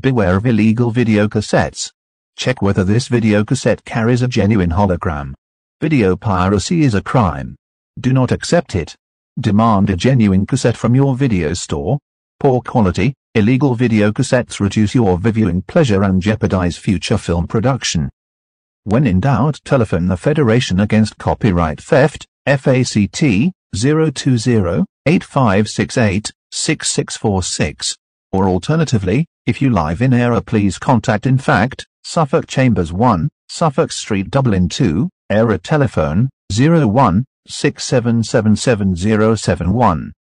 Beware of illegal video cassettes. Check whether this video cassette carries a genuine hologram. Video piracy is a crime. Do not accept it. Demand a genuine cassette from your video store. Poor quality, illegal video cassettes reduce your viewing pleasure and jeopardize future film production. When in doubt, telephone the Federation Against Copyright Theft, FACT, 020-8568-6646. Or alternatively, if you live in Eire please contact in fact, Suffolk Chambers 1, Suffolk Street Dublin 2, Eire telephone, 01 6777